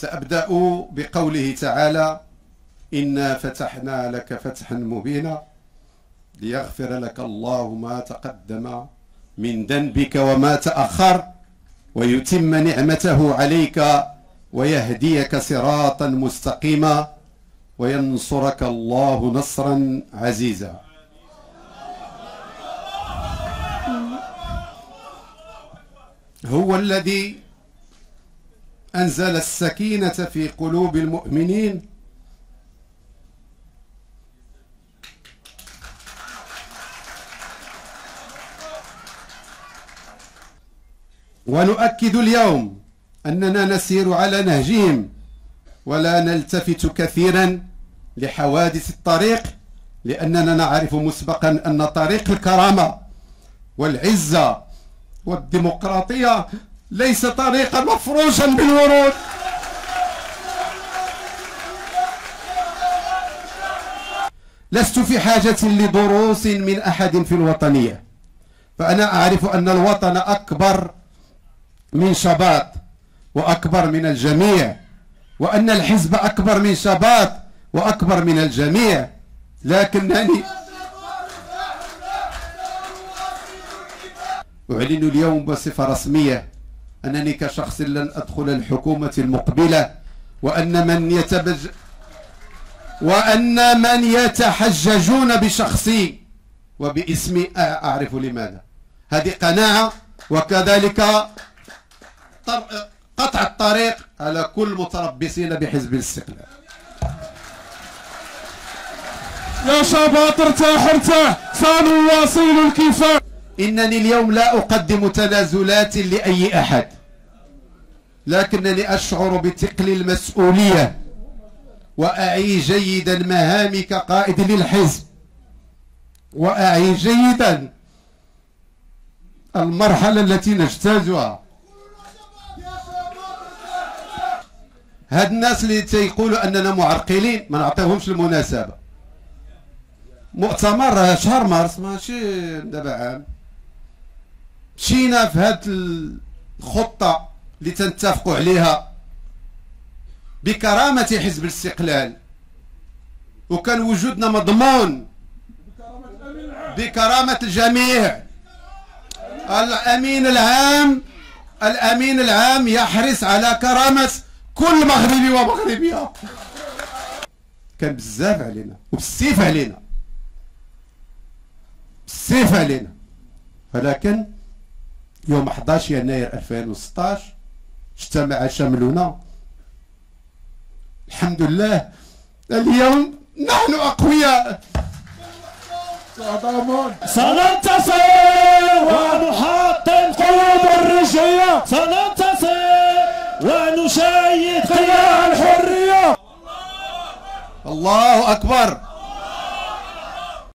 سأبدأ بقوله تعالى إنا فتحنا لك فتحا مبينا ليغفر لك الله ما تقدم من ذنبك وما تأخر ويتم نعمته عليك ويهديك صراطا مستقيما وينصرك الله نصرا عزيزا. هو الذي أنزل السكينة في قلوب المؤمنين. ونؤكد اليوم أننا نسير على نهجهم ولا نلتفت كثيرا لحوادث الطريق لأننا نعرف مسبقا أن طريق الكرامة والعزة والديمقراطية ليس طريقا مفروشا بالورود. لست في حاجة لدروس من أحد في الوطنية. فأنا أعرف أن الوطن أكبر من شباط وأكبر من الجميع وأن الحزب أكبر من شباط وأكبر من الجميع. لكنني أعلن اليوم بصفة رسمية أنني كشخص لن أدخل الحكومة المقبلة وأن من يتبج وأن من يتحججون بشخصي وباسمي أعرف لماذا. هذه قناعة وكذلك قطع الطريق على كل متربصين بحزب الاستقلال. يا شباب ارتاح ارتاح. سنواصل الكفاح. إنني اليوم لا أقدم تنازلات لأي أحد لكنني أشعر بثقل المسؤولية وأعي جيدا مهامي كقائد للحزب وأعي جيدا المرحلة التي نجتازها. هاد الناس اللي تيقولوا أننا معرقلين ما نعطيهمش المناسبة. مؤتمر شهر مارس ماشي دابا عام. مشينا في هاد الخطة اللي تنتفقوا عليها بكرامة حزب الاستقلال. وكان وجودنا مضمون. بكرامة الجميع. الأمين العام الأمين العام يحرص على كرامة كل مغربي ومغربية. كان بزاف علينا وبالسيف علينا. بالسيف علينا. ولكن يوم 11 يناير 2016 اجتمع شملنا الحمد لله اليوم نحن أقوياء. سننتصر ونحطم قلوب الرجية. سننتصر ونشيد قيام الحرية. الله أكبر.